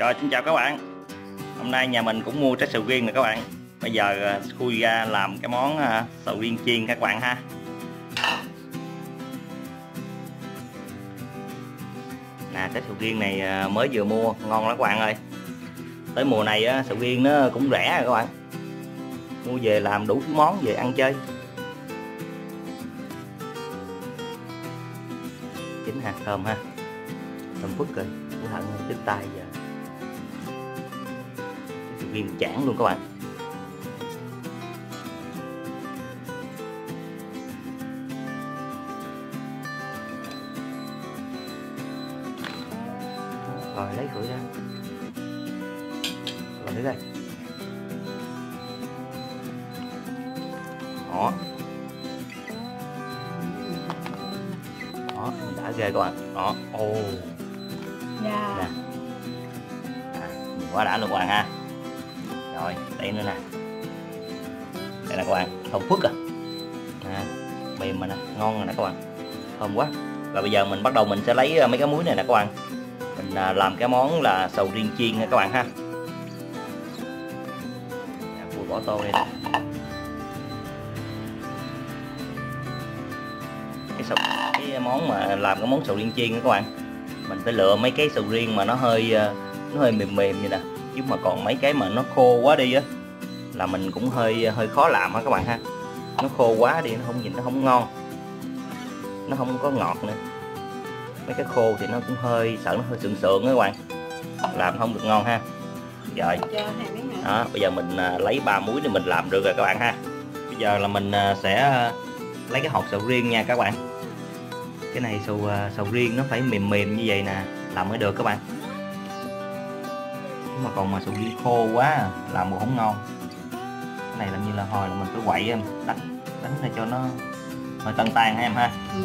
Rồi, xin chào các bạn. Hôm nay nhà mình cũng mua trái sầu riêng nè các bạn. Bây giờ à, khui ra làm cái món à, sầu riêng chiên các bạn ha. Nè, trái sầu riêng này à, mới vừa mua, ngon lắm các bạn ơi. Tới mùa này sầu riêng nó cũng rẻ rồi các bạn. Mua về làm đủ thứ món về ăn chơi. Chính hạt thơm ha. Thơm phức rồi Cẩn thận đứt tay giờ. Viêm chản luôn các bạn. Rồi lấy củi ra. Rồi lấy đây Đó. Đó, đã ghê các bạn. Đó, ồ Dạ. Nè. à, quá đã luôn các bạn ha rồi đây nữa nè. Đây nè các bạn, thơm phức à. à mềm mà nè, ngon rồi nè các bạn. Thơm quá. Và bây giờ mình bắt đầu mình sẽ lấy à, mấy cái muối này nè các bạn. Mình à, làm cái món là sầu riêng chiên nha các bạn ha. Dạ, Vừa bỏ tô đây nè cái sầu, cái món mà làm cái món sầu riêng chiên nha các bạn. Mình phải lựa mấy cái sầu riêng mà nó hơi nó hơi mềm mềm như nè chứ mà còn mấy cái mà nó khô quá đi á là mình cũng hơi hơi khó làm á các bạn ha. Nó khô quá đi nó không nhìn nó không ngon. Nó không có ngọt nữa. Mấy cái khô thì nó cũng hơi sợ nó hơi sượng sượng các bạn. Làm không được ngon ha. Rồi. Đó bây giờ mình à, lấy ba muối để mình làm được rồi các bạn ha. Bây giờ là mình à, sẽ à, lấy cái hột sầu riêng nha các bạn. Cái này sầu sầu riêng nó phải mềm mềm như vậy nè làm mới được các bạn mà còn mà sầu riêng khô quá, làm cũng không ngon cái này làm như là hồi là mình cứ quậy em, đánh đánh để cho nó hơi tan tan ha em ha Ừ.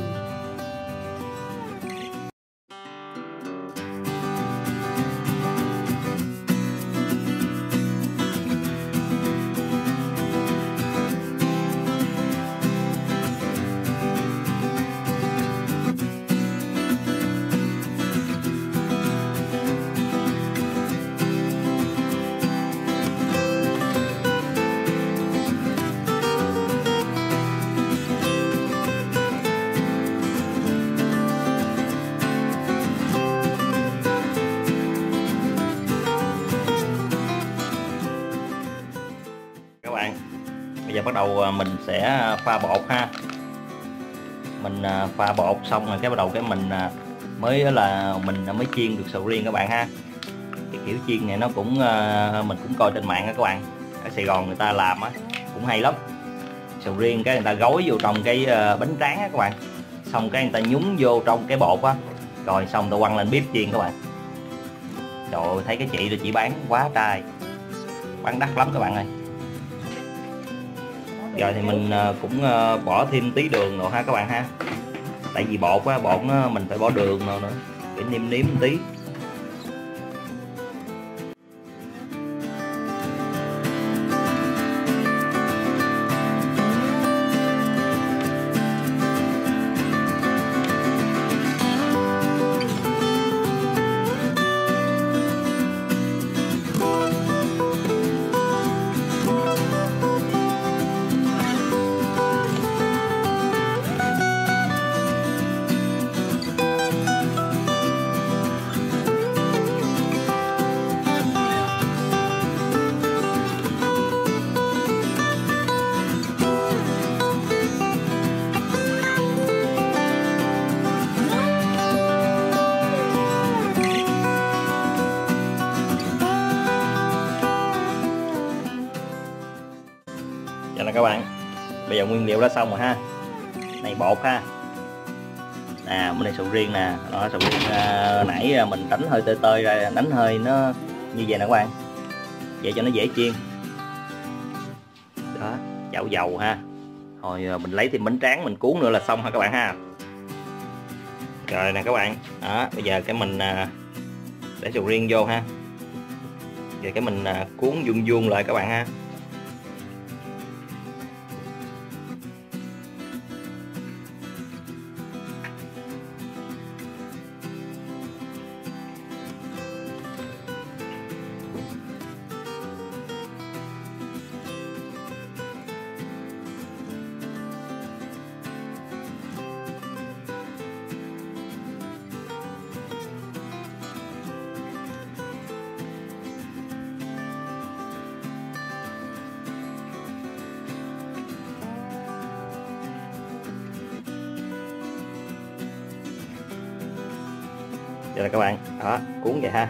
bắt đầu à, mình sẽ à, pha bột ha. Mình à, pha bột xong rồi cái bắt đầu cái mình mới là mình mới chiên được sầu riêng các bạn ha. Cái kiểu chiên này nó cũng mình cũng coi trên mạng đó các bạn. Ở Sài Gòn người ta làm á, cũng hay lắm. Sầu riêng cái người ta gói vô trong cái bánh tráng á các bạn. Xong cái người ta nhúng vô trong cái bột á. Rồi xong ta quăng lên bếp chiên các bạn. Trời ơi, thấy cái chị rồi chị bán quá trai. Bán đắt lắm các bạn ơi rồi thì mình ờ, cũng ờ, bỏ thêm tí đường rồi ha các bạn ha. Tại vì bột á, bột nó mình phải bỏ đường rồi nữa để nêm nếm một tí. Liệu đã xong rồi ha. Này bột ha. Nè, bên này sầu riêng nè. Đó, sầu riêng à, nãy à, mình đánh hơi tơi tơi ra Đánh hơi nó như vậy nè các bạn Vậy cho nó dễ chiên. Đó, chảo dầu ha. Rồi à, mình lấy thêm bánh tráng mình cuốn nữa là xong ha các bạn ha. Rồi nè các bạn. Đó, bây giờ cái mình à, để sầu riêng vô ha. Rồi cái mình à, cuốn vuông vuông lại các bạn ha. Đây là các bạn, đó, cuốn vậy ha.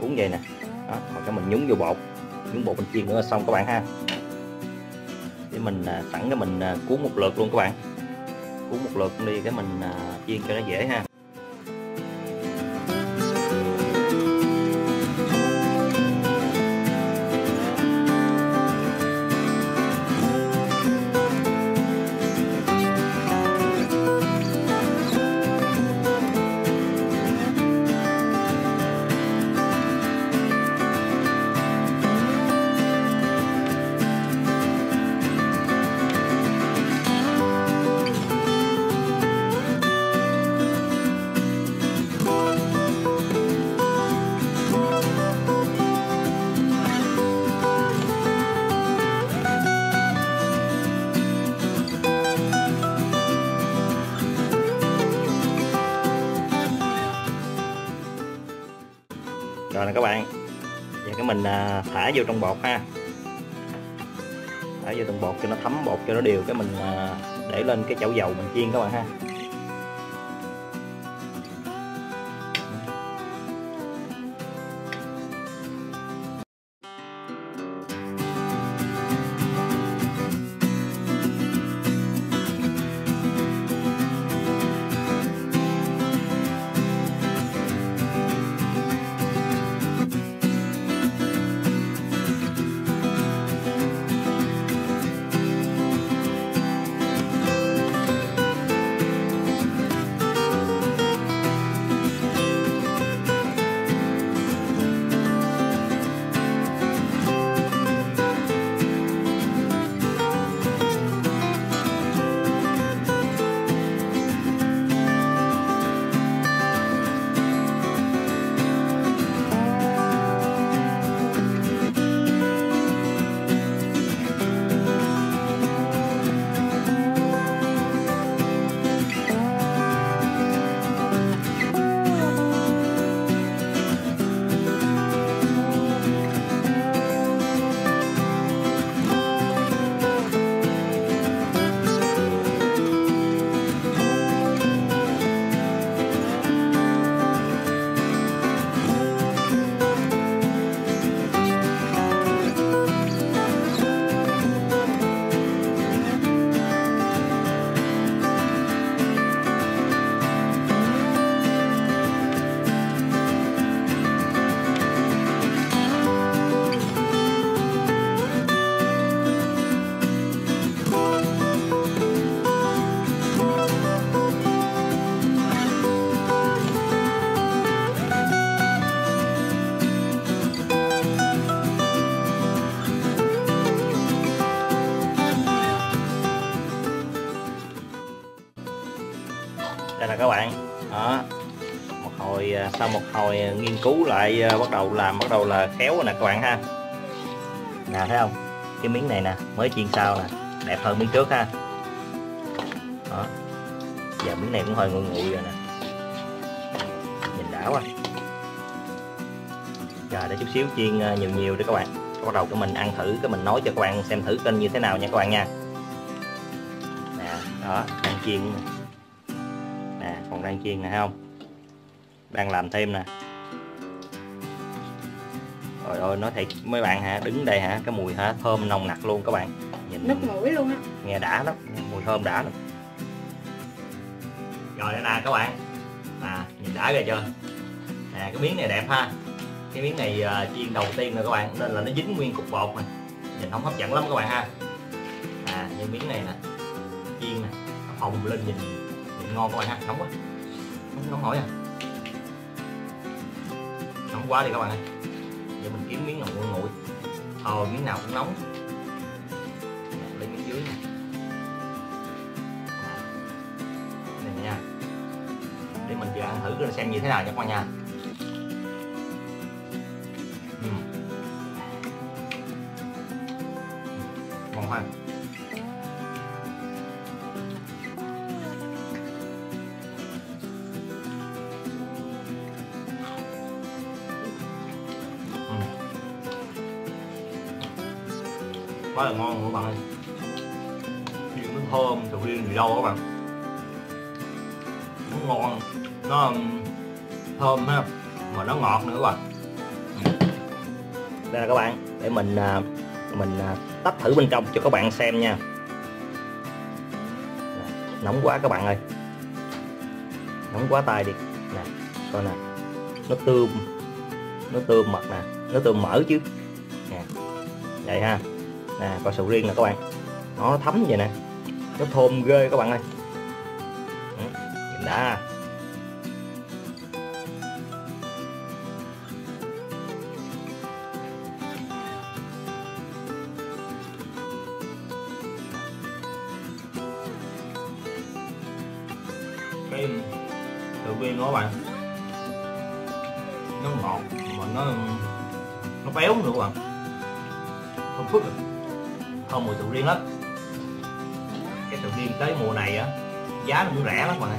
Cuốn vậy nè. Đó rồi cái mình nhúng vô bột, nhúng bột mình chiên nữa là xong các bạn ha. Để mình à, sẵn cái mình à, cuốn một lượt luôn các bạn. Cuốn một lượt đi cái mình à, chiên cho nó dễ ha. Nè các bạn. Giờ cái mình à, thả vô trong bột ha. Thả vô trong bột cho nó thấm bột cho nó đều. Cái mình à, để lên cái chảo dầu mình chiên các bạn ha. Các bạn. Đó. Một hồi à, sau một hồi à, nghiên cứu lại à, bắt đầu làm, bắt đầu là khéo rồi nè các bạn ha. Nè, thấy không? Cái miếng này nè, mới chiên sao nè. Đẹp hơn miếng trước ha. Đó. Giờ miếng này cũng hơi nguội nguội rồi nè. Nhìn đã quá. Giờ để chút xíu chiên nhiều nhiều để các bạn. Bắt đầu cái mình ăn thử, cái mình nói cho các bạn xem thử kênh như thế nào nha các bạn nha. Nè, đó, đang chiên nè đang chiên thấy không? Đang làm thêm nè. Rồi ôi nói thiệt mấy bạn hả đứng đây hả cái mùi hả thơm nồng nặc luôn các bạn. Nhìn Nước mũi luôn á. Nghe đã lắm mùi thơm đã lắm. Rồi đây nè các bạn. À nhìn đã ghê chưa? Nè cái miếng này đẹp ha. Cái miếng này à, chiên đầu tiên rồi các bạn nên là nó dính nguyên cục bột nè nhìn không hấp dẫn lắm các bạn ha. À như miếng này nè. Chiên nè nó phồng lên nhìn, nhìn ngon các bạn ha nóng quá nóng hổi hỏi à? Nóng quá đi các bạn ơi. Giờ mình kiếm miếng nào nguội nguội. Ờ miếng nào cũng nóng. Lấy miếng dưới này, này nha. Để mình vừa ăn thử xem như thế nào nha các bạn nha. Quá là ngon luôn các bạn ơi riêng nó thơm sầu riêng gì đâu các bạn nó ngon nó um, thơm ha. Mà nó ngọt nữa các bạn đây là các bạn, để mình à, mình à, tách thử bên trong cho các bạn xem nha. Nóng quá các bạn ơi. Nóng quá tay đi. Nè, coi nè. Nó tươm. Nó tươm mật nè. Nó tươm mỡ chứ. Nè, vậy ha. À, nè coi sầu riêng nè các bạn. Nó thấm vậy nè. Nó thơm ghê các bạn ơi. Ừ, nhìn đã. Cái sầu riêng đó các bạn. Nó ngọt mà nó nó béo nữa các bạn. Không phức rồi không mùi sầu riêng lắm. Cái sầu riêng tới mùa này á giá nó cũng rẻ lắm bạn ơi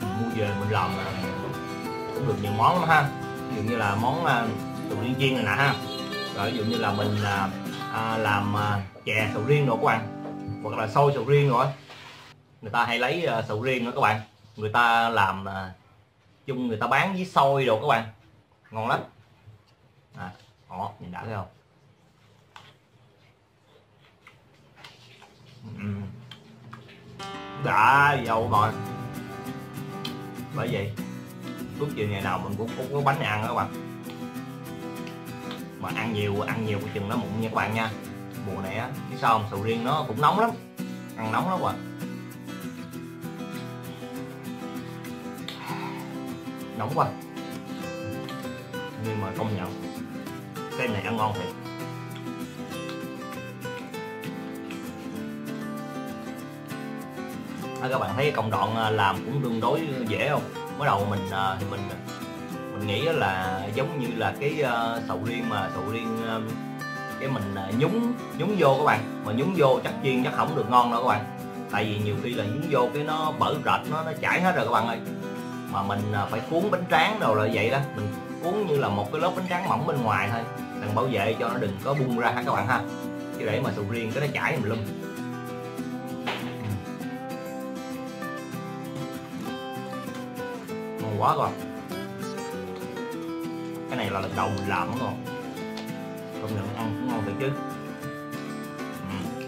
mua về mình làm là cũng được nhiều món lắm ha. Ví dụ như là món à, sầu riêng chiên này nè ha. Rồi ví dụ như là mình à, à, làm à, chè sầu riêng rồi các bạn. Hoặc là xôi sầu riêng rồi người ta hay lấy à, sầu riêng nữa các bạn. Người ta làm à, chung người ta bán với xôi rồi các bạn. Ngon lắm. À, đó nhìn đã thấy không? Ừ. đã, dầu rồi. Bởi vậy, suốt chiều ngày nào mình cũng cũng có bánh ăn đó các bạn. Mà ăn nhiều ăn nhiều cái chừng nó mụn nha các bạn nha. Mùa này á, cái sao sầu riêng nó cũng nóng lắm. Ăn nóng lắm bạn nóng quá. Nhưng mà công nhận, cái này ăn ngon thiệt. À, các bạn thấy công đoạn ờ, làm cũng tương đối dễ không? Mới đầu mình à, thì mình mình nghĩ là giống như là cái à, sầu riêng mà sầu riêng à, cái mình à, nhúng nhúng vô các bạn. Mà nhúng vô chắc chiên chắc không được ngon đâu các bạn. Tại vì nhiều khi là nhúng vô cái nó bở rệt nó nó chảy hết rồi các bạn ơi. Mà mình à, phải cuốn bánh tráng đồ là vậy đó. Mình cuốn như là một cái lớp bánh tráng mỏng bên ngoài thôi. Đừng bảo vệ cho nó đừng có bung ra ha các bạn ha. Chứ để mà sầu riêng cái nó chảy mình lum. Quá con. Cái này là lần đầu mình làm đó con. Công nhận ăn cũng ngon thiệt chứ. Ừ.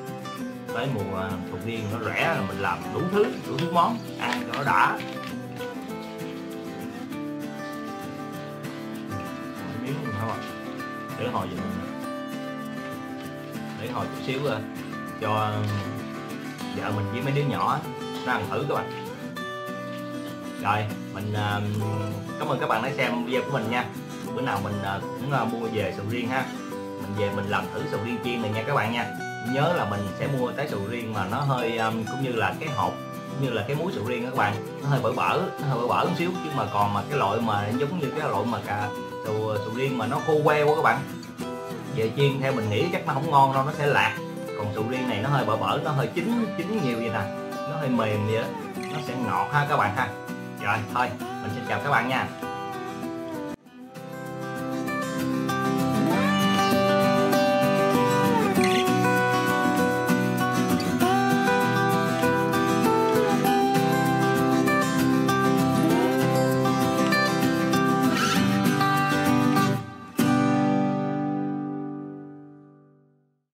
tới mùa à, thuộc viên nó rẻ là mình làm đủ thứ đủ thứ món, ăn cho nó đã. Miếng mình không để hồi giùm mình để hồi chút xíu à, cho à, vợ mình với mấy đứa nhỏ nó ăn thử các bạn rồi, mình cảm ơn các bạn đã xem video của mình nha. Bữa nào mình ờ, cũng ờ, mua về sầu riêng ha. Mình về mình làm thử sầu riêng chiên này nha các bạn nha. Nhớ là mình sẽ mua trái sầu riêng mà nó hơi cũng như là cái hộp cũng như là cái muối sầu riêng các bạn. Nó hơi bở bở, nó hơi bở bở một xíu chứ mà còn mà cái loại mà giống như cái loại mà cà sầu ờ, sầu riêng mà nó khô que quá các bạn. Về chiên theo mình nghĩ chắc nó không ngon đâu, nó sẽ lạc. Còn sầu riêng này nó hơi bở bở, nó hơi chín chín nhiều vậy nè. Nó hơi mềm vậy đó nó sẽ ngọt ha các bạn ha rồi thôi mình xin chào các bạn nha.